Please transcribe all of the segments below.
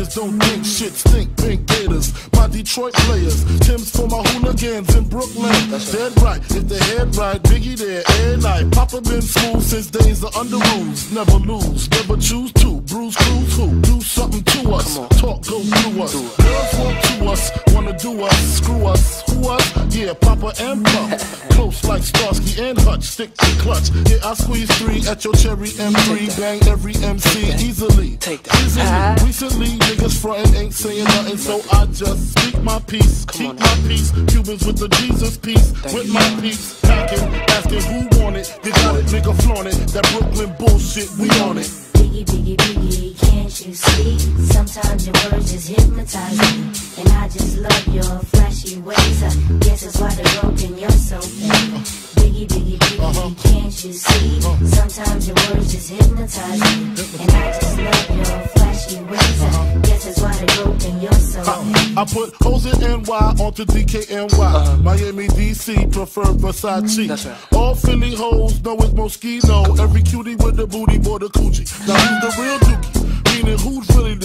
niggas don't think shit stink. Pink Gators, my Detroit players. Timbs for my hooligans in Brooklyn. Dead right, if the head right, Biggie there every night. Papa been smooth since days of Underoos. Never lose, never choose to. Bruise, cruise, who? Do something to us. Talk, go through us. Girls want to us, wanna do us, screw us, who us? Yeah, Papa and Puff. Close like Starsky and Hutch, stick to clutch. Yeah, I squeeze three at your cherry M3. Bang every MC easily. Take that. Easily. Recently, niggas frontin' ain't saying nothing, so I just speak my peace, keep my peace. Cubans with the Jesus piece, with my peace. Packing, asking who want it. You got it, nigga, flaunt it. That Brooklyn bullshit, we on it. Biggie, biggie, biggie, can't you see? Sometimes your words just hypnotize me. And I just love your flashy ways. I guess that's why they're broken, you're so fake. Biggie, biggie, biggie, uh-huh. can't you see? Sometimes your words just hypnotize me. And I just love your flashy ways. I uh-huh. guess that's why they're broken, you're so uh, fake. I put hoes in NY onto DKNY. Uh-huh. Miami, DC, prefer Versace. That's right. All Philly hoes know it's Moschino. Every cutie with the booty, boy, the coochie. Now who's the real dookie?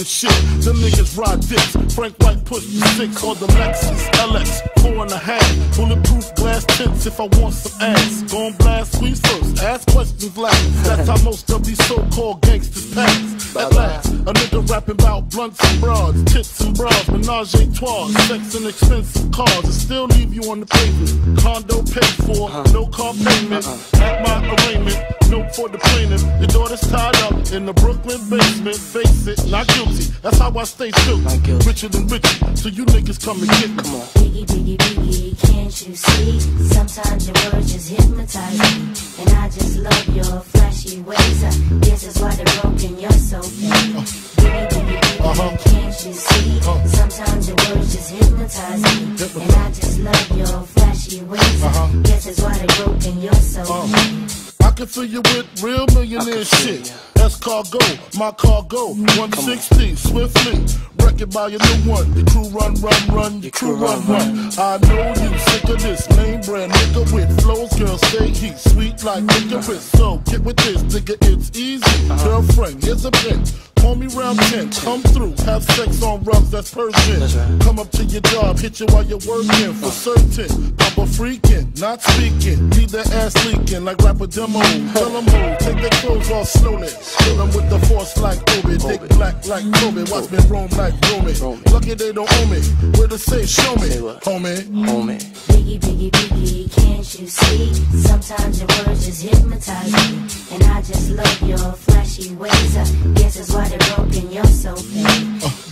Shit? The niggas ride dicks. Frank White push the six or the Lexus LX, four and a half. Bulletproof glass tips if I want some ass. Gon' blast squeeze first, ask questions last. That's how most of these so-called gangsters pass. At last, a nigga rapping about blunts and broads, tits and bras, menage a trois, sex and expensive cars, and still leave you on the pavement. Condo paid for, no car payment. At my arraignment, no for the plaintiff. Your daughter's tied in the Brooklyn basement. Face it, not guilty. That's how I stay guilty. Richer than rich, so you niggas come and get me. Come on. Biggie, biggie, biggie, can't you see? Sometimes your words just hypnotize me. And I just love your flashy ways. I guess that's why they're broken, you're so fake. Biggie, biggie, biggie, uh-huh. can't Fill you with real millionaire shit. That's cargo, my cargo, 160, swiftly. Wreck it by your new one. Your crew run, run, run, your crew run, run. I know you sick of this name brand nigga with flows, girl, say he sweet like licorice. So get with this, nigga, it's easy. Girlfriend, here's a pin. Call me round 10, come through, have sex on rubs, that's Persian. Right. Come up to your job, hit you while you're working for certain. Papa freaking, not speaking. Leave that ass leaking like rapper demo. Tell them who, take their clothes off slowly. Kill them with the force like Obi. Dick black like Kobe. Watch me roam like Romy. Romy. Lucky they don't own me. Where to say, show me, what? homie. Homie. Biggie, biggie, biggie, can't you see? Sometimes your words just hypnotize me. And I just love your flashy ways. I guess that's why they're Uh-huh. Uh-huh. Uh-huh. broken, you're so fake.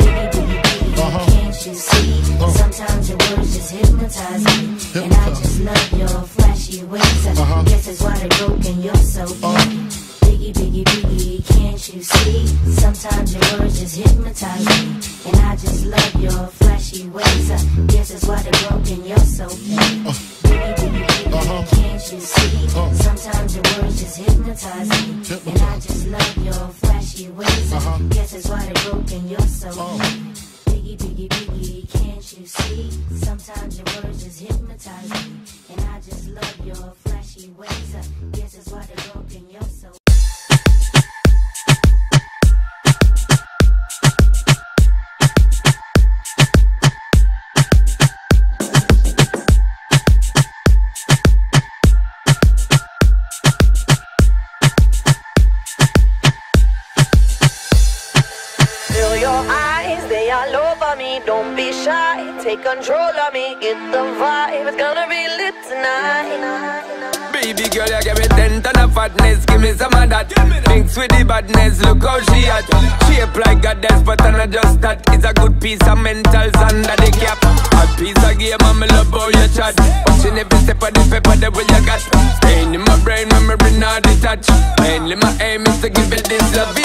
Biggie, biggie, biggie, can't you see? Sometimes your words just hypnotize me. And I just love your flashy ways. Uh, I guess that's why they're broken, you're so fake. Biggie, biggie, biggie, can't you see? Sometimes your words just hypnotize me. And I just love your flashy ways. I guess that's why they're broken, you're so fake. Biggie, biggie, biggie, can't you see? Sometimes your words just hypnotize me. And I just love your flashy ways. I guess it's why they're broken, you're so fake. Oh. Biggie, biggie, biggie, can't you see? Sometimes your words just hypnotize me. And I just love your shy, take control of me. Get the vibe, it's gonna be lit tonight. Baby girl, you give me ten ton of fatness, give me some of that. Mix with the badness, look how she at. Shape like goddess, but I'm not just that. It's a good piece of mentals under the cap. A piece of game, I'm love how you chat. Watching every step of the paper, the way you got. Staying in my brain, memory not detached. Mainly my aim is to give it this love